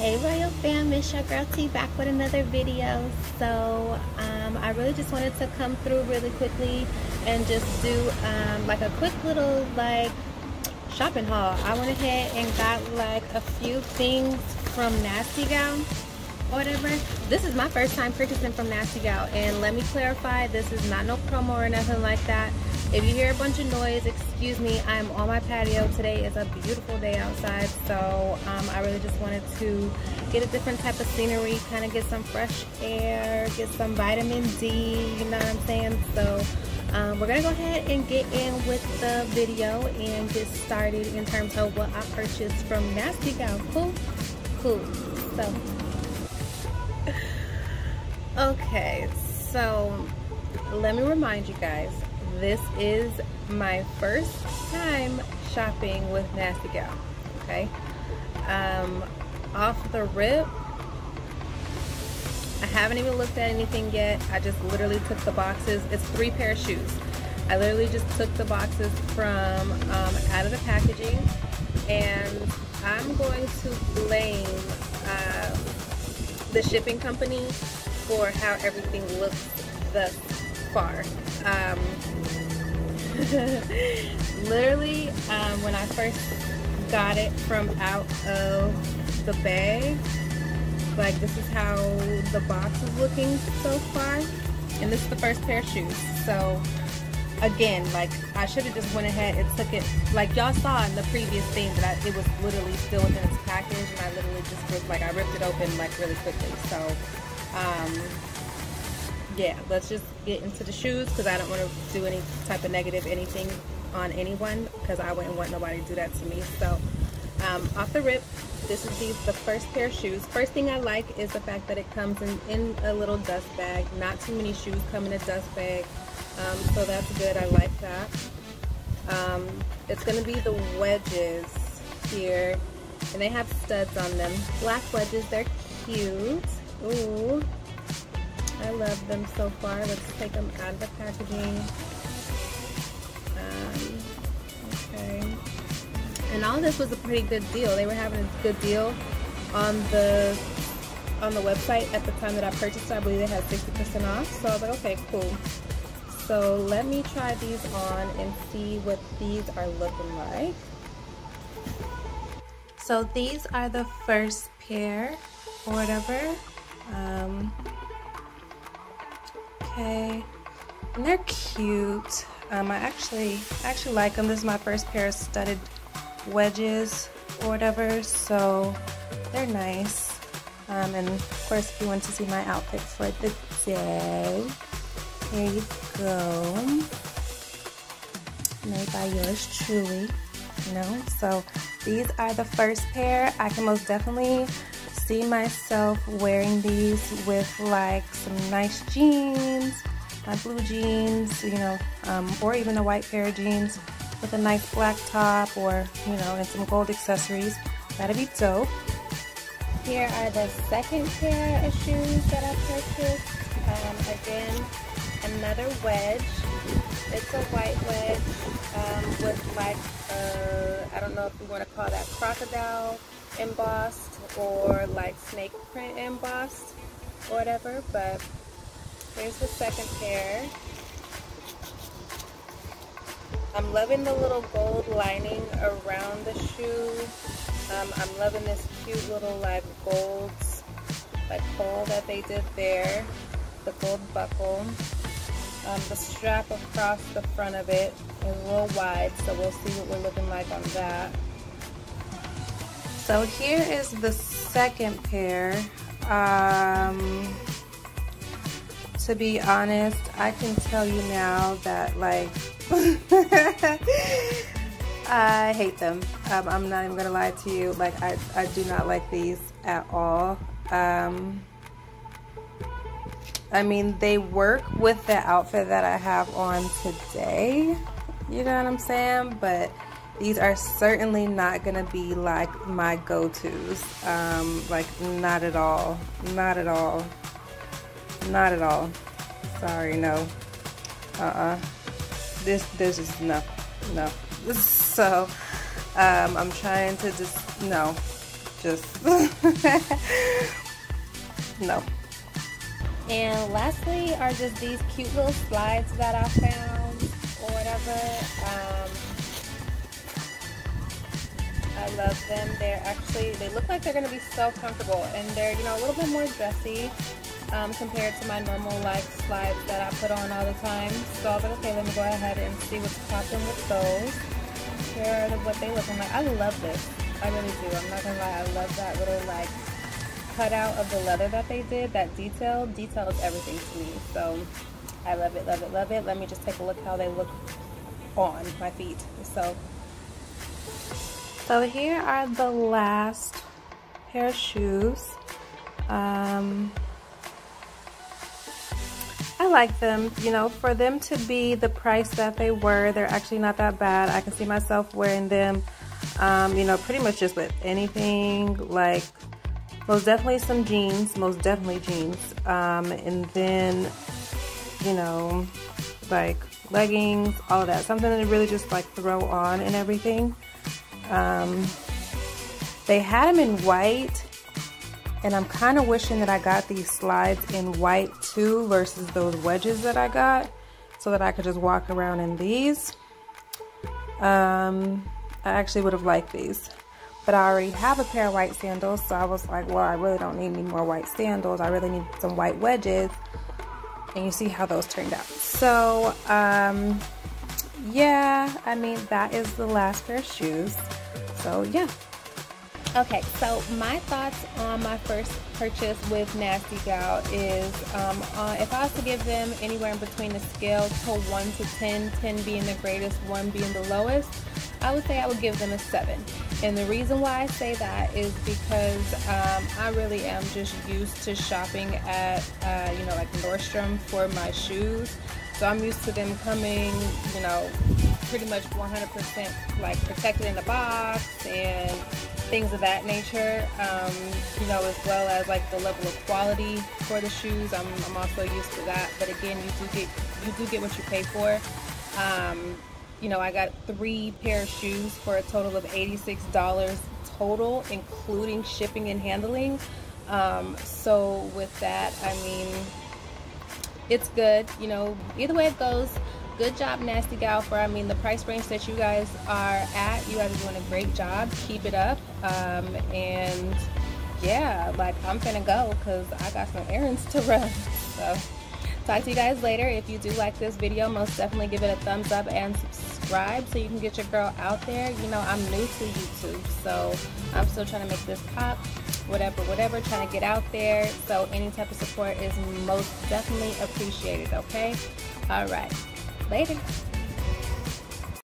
Hey Royal fam, it's your girl T back with another video. So um, I really just wanted to come through really quickly and just do um, like a quick little like shopping haul. I went ahead and got like a few things from Nasty Gal or whatever. This is my first time purchasing from Nasty Gal and let me clarify, this is not no promo or nothing like that. If you hear a bunch of noise, excuse me, I'm on my patio. Today is a beautiful day outside, so um, I really just wanted to get a different type of scenery, kind of get some fresh air, get some vitamin D, you know what I'm saying? So um, we're gonna go ahead and get in with the video and get started in terms of what I purchased from Nasty Gal. Cool? Cool. So, okay, so let me remind you guys, this is my first time shopping with Nasty Gal, okay? Um, off the rip, I haven't even looked at anything yet. I just literally took the boxes. It's three pair of shoes. I literally just took the boxes from um, out of the packaging and I'm going to blame uh, the shipping company for how everything looks thus far. Um, literally, um, when I first got it from out of the bag, like this is how the box is looking so far. And this is the first pair of shoes. So again, like I should have just went ahead and took it, like y'all saw in the previous thing that I, it was literally still within its package and I literally just like I ripped it open like really quickly. So, um, yeah, let's just get into the shoes because I don't want to do any type of negative anything on anyone because I wouldn't want nobody to do that to me. So um, off the rip, this is the, the first pair of shoes. First thing I like is the fact that it comes in, in a little dust bag. Not too many shoes come in a dust bag. Um, so that's good. I like that. Um, it's going to be the wedges here. And they have studs on them. Black wedges. They're cute. Ooh. Love them so far. Let's take them out of the packaging. Um, okay. And all this was a pretty good deal. They were having a good deal on the on the website at the time that I purchased. I believe they had 60% off. So I was like, okay, cool. So let me try these on and see what these are looking like. So these are the first pair or whatever. Um, okay, and they're cute. Um, I actually actually like them. This is my first pair of studded wedges or whatever, so they're nice. Um, and of course, if you want to see my outfit for the day, here you go. Made by yours truly, you know. So these are the first pair. I can most definitely see myself wearing these with like some nice jeans, my blue jeans, you know, um, or even a white pair of jeans with a nice black top or, you know, and some gold accessories. That'd be dope. Here are the second pair of shoes that I purchased. Um, again, another wedge. It's a white wedge um, with like, uh, I don't know if you want to call that crocodile embossed or like snake print embossed or whatever, but here's the second pair. I'm loving the little gold lining around the shoe. Um, I'm loving this cute little like gold like hole that they did there. The gold buckle. Um, the strap across the front of it is a little wide, so we'll see what we're looking like on that. So here is the second pair. Um, to be honest, I can tell you now that like I hate them. Um, I'm not even gonna lie to you. Like I, I do not like these at all. Um, I mean, they work with the outfit that I have on today. You know what I'm saying? But these are certainly not gonna be like my go-tos. Um, like not at all. Not at all. Not at all. Sorry, no. Uh-uh. This this is no. No. So um, I'm trying to just no. just no. And lastly are just these cute little slides that I found or whatever. Um, I love them. They're actually, they look like they're going to be so comfortable and they're, you know, a little bit more dressy um, compared to my normal like slides that I put on all the time. So I was like, okay, let me go ahead and see what's popping with those. Here are what they look like. I love this. I really do. I'm not gonna lie. I love that little like cutout of the leather that they did. That detail. Detail is everything to me. So I love it, love it, love it. Let me just take a look how they look on my feet. So, so here are the last pair of shoes. Um, I like them, you know, for them to be the price that they were, they're actually not that bad. I can see myself wearing them, um, you know, pretty much just with anything, like most definitely some jeans, most definitely jeans, um, and then, you know, like leggings, all of that, something to really just like throw on and everything. Um, they had them in white, and I'm kind of wishing that I got these slides in white too versus those wedges that I got so that I could just walk around in these. Um, I actually would have liked these. But I already have a pair of white sandals, so I was like, well, I really don't need any more white sandals. I really need some white wedges. And you see how those turned out. So, um, yeah, I mean, that is the last pair of shoes. So, yeah. Okay, so my thoughts on my first purchase with Nasty Gal is um, uh, if I was to give them anywhere in between the scale to 1 to 10, 10 being the greatest, 1 being the lowest, I would say I would give them a 7. And the reason why I say that is because um, I really am just used to shopping at, uh, you know, like Nordstrom for my shoes. So I'm used to them coming, you know, pretty much 100% like protected in the box and things of that nature, um, you know, as well as like the level of quality for the shoes. I'm, I'm also used to that. But again, you do get you do get what you pay for. Um, you know, I got three pair of shoes for a total of $86 total, including shipping and handling. Um, so with that, I mean, it's good. You know, either way it goes, good job nasty gal for i mean the price range that you guys are at you guys are doing a great job keep it up um, and yeah like i'm gonna go because i got some errands to run so talk to you guys later if you do like this video most definitely give it a thumbs up and subscribe so you can get your girl out there. You know i'm new to youtube so i'm still trying to make this pop. Whatever whatever trying to get out there. So any type of support is most definitely appreciated okay? All right. Later.